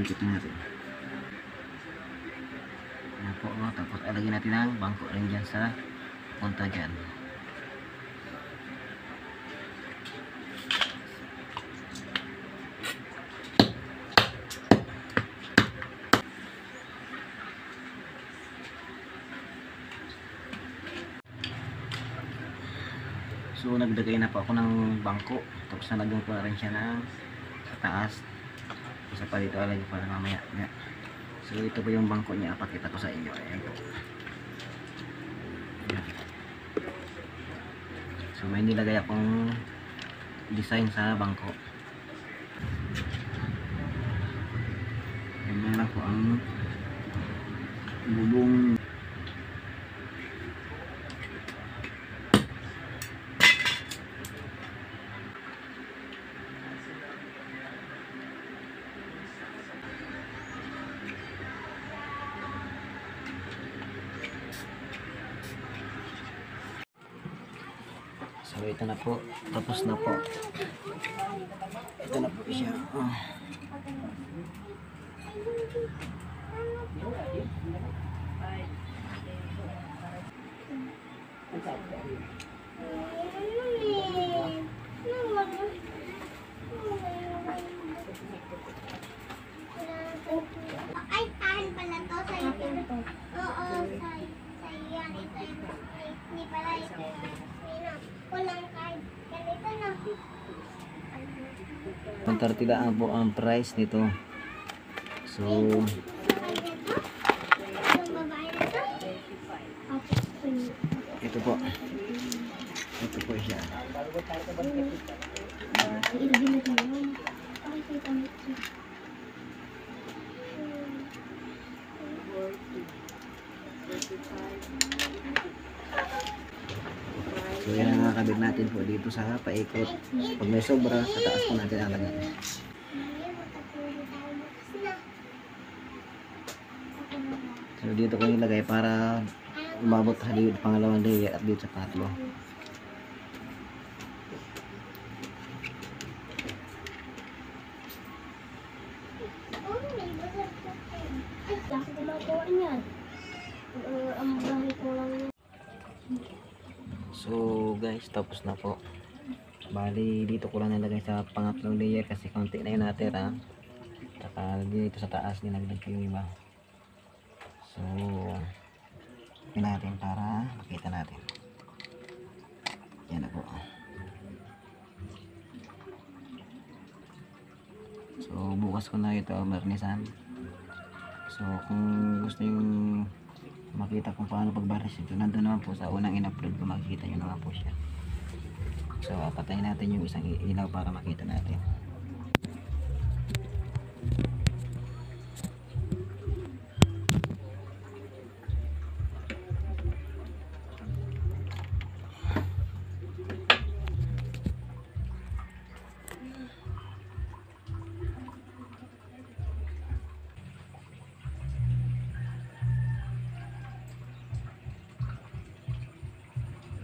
na natin. Yan po, oh. tapos alagyan natin ang bangko rin dyan sa punta dyan. So nagdagay na po ako ng bangko. Tapos nalagyan ko na rin siya ng sa taas. Isa pa dito alagay para mamaya. Yan. So ito po yung bangko niya. Pakita ko sa inyo. Ayan po. So may nilagay akong design sa bangko. Yan lang po ang bubong So ito na po, tapos na po. Ito na po siya. Oh. 130 lang po ang price nito so ito po ito po siya Ilgin na tayo. Okay, tama. So, yan ang nakakabit natin po dito sa paikot. Pag may sobra, sa taas po natin alagay. So, dito ko nilagay para umabot di- pangalawang layer at dito sa tatlo. Ay, laki ko makuha niyan. Ang bahay. So guys, tapos na po. Bali, dito ko lang nilagay sa pangatlong layer kasi konti na yung natira. Saka dito sa taas nilagay ko yung iba. So, natin para makita natin. Yan na po. So, bukas ko na ito marnisan. So, kung gusto yung makita kung paano pagbaris ito, nandun naman po sa unang in-upload ko, makikita nyo naman po siya. So, patayin natin yung isang ilaw para makita natin.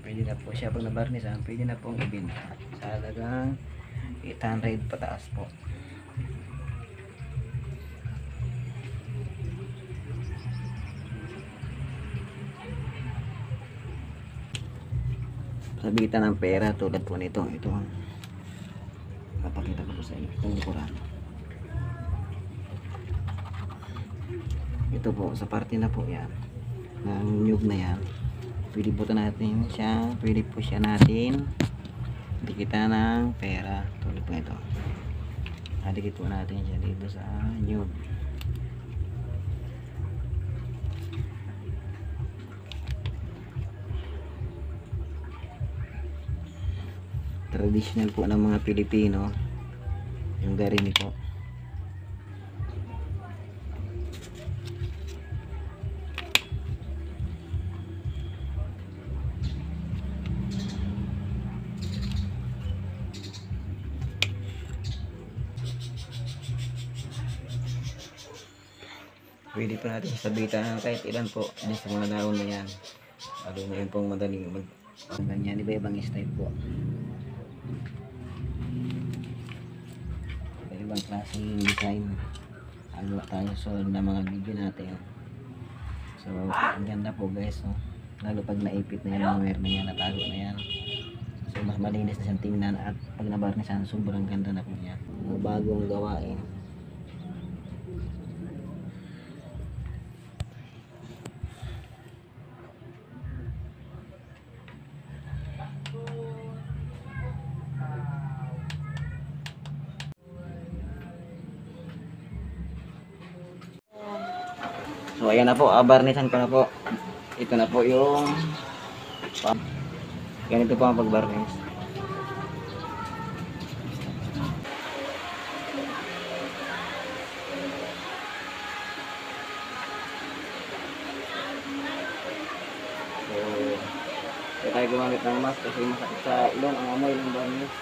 Pwede na po siya pag nabarnisan pwede na pong ibenta. Sa halagang 800 pataas po. Sabitan ng pera tulad po nito. Ito ang papakita ko po sa inyo. Itong likuran ito po sa parte na po yan ng nyug na yan pwede po natin siya pwede po siya natin dikita ng pera. Tulad po ito nadikit po natin siya dito sa nyug traditional po ng mga Pilipino yung garini po pwede pa natin sabitan kahit ilan po din sa mga daon na yan lalo na yun pong madaling mag ganyan iba ibang style po iba ibang klaseng design Agawa tayo so na mga video natin. So, ang ganda po guys. No? Lalo pag naipit na yan, mga wire na yan, natago na yan. So, mas malinis na siyang tingnan at pag nabarnisan, sobrang ganda na po niya. Mga bagong gawain. So ayan na po, abarnisan ko na po. Ito na po yung ganito po ang pagbarnis. So, kaya tayo gumamit ng mask kasi masakit sa ilong ang amoy ng barnis.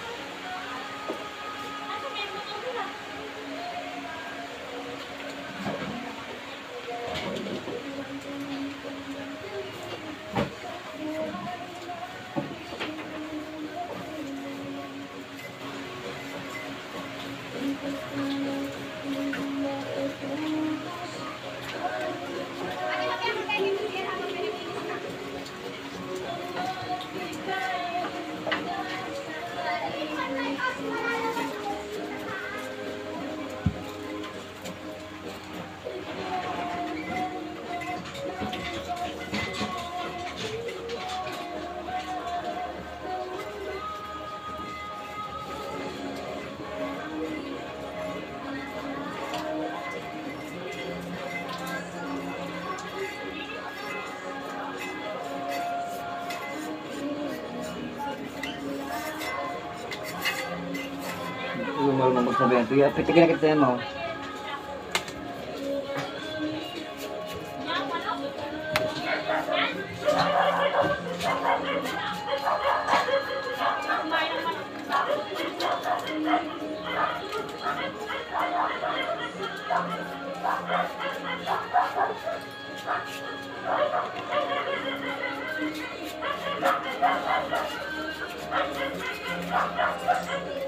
no sabían. ¿Tú ya qué te que te?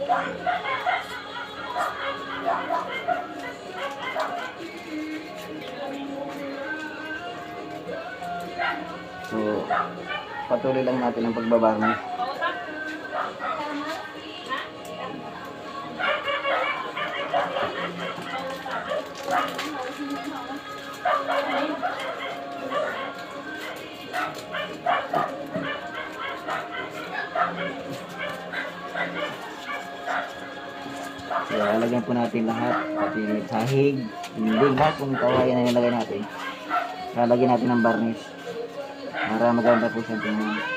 Thank you. So, patuloy lang natin ang pagbabarnis. So, lalagyan po natin lahat. Pati sahig, hindi lahat kung kawayan na nilagay natin. Lalagyan natin ng varnish. Para maganda po siya tingnan.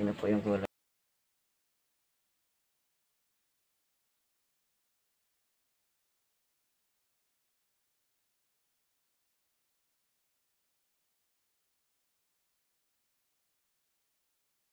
Ano po yung kulay.